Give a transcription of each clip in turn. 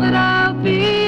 that I'll be.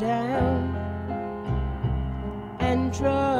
down and trust.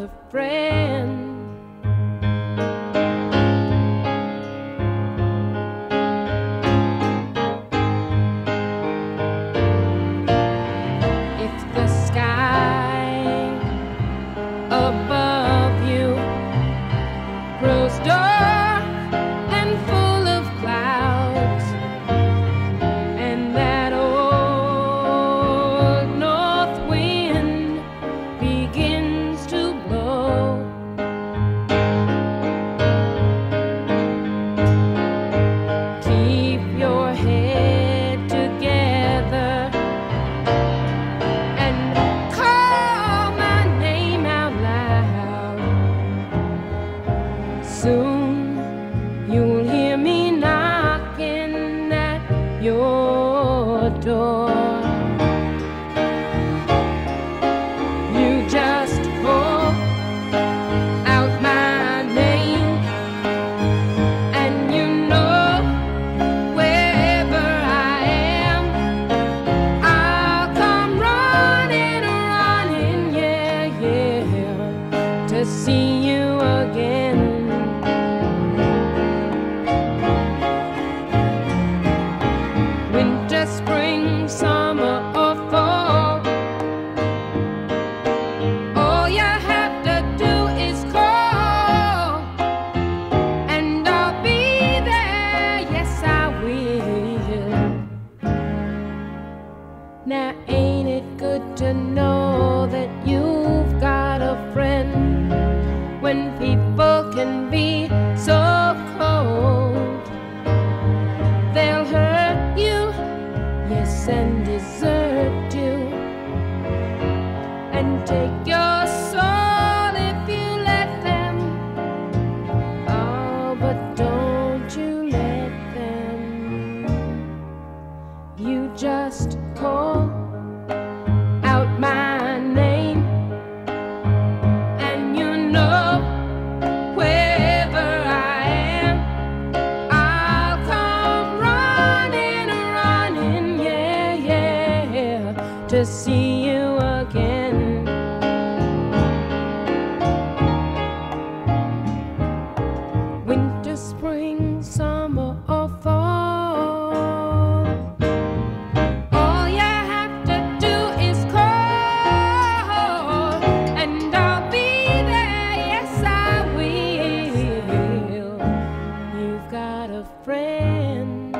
a friend. to see you again. Winter, spring, summer, or fall. All you have to do is call, and I'll be there. Yes, I will. You've got a friend.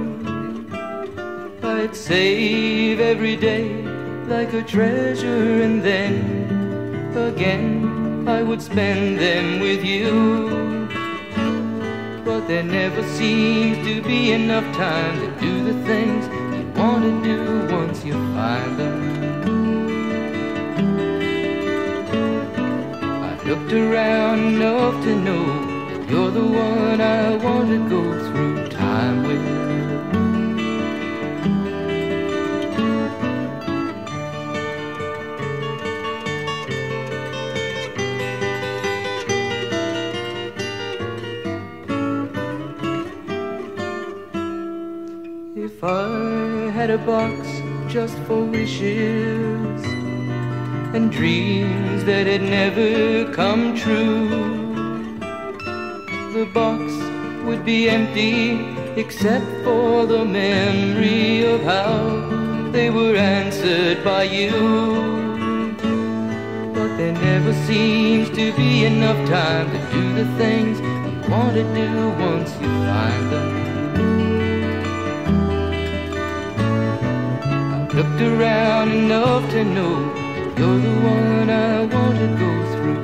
I'd save every day like a treasure, and then again I would spend them with you. But there never seems to be enough time to do the things you want to do once you find them. I've looked around enough to know you're the one I want to go If I had a box just for wishes and dreams that had never come true the box would be empty except for the memory of how they were answered by you. But there never seems to be enough time to do the things you want to do once you find them. Looked around enough to know you're the one I want to go through